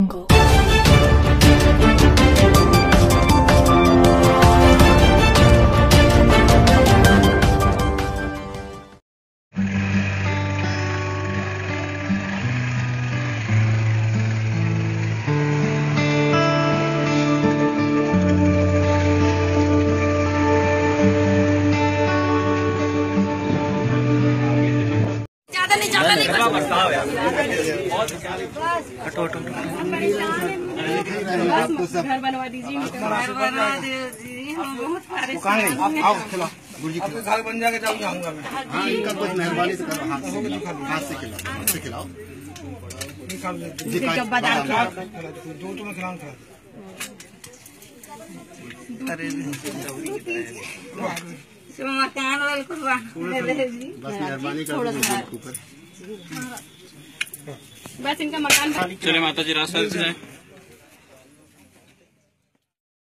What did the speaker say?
angle नहीं, ज़्यादा नहीं घर बनवा दीजिए घर बना दीजिए हम बहुत परेशान बन जाके हाथ से खिलाओ हाथ से खिलाओ दो खिला बस इनका मकान चले माता जी रास्ता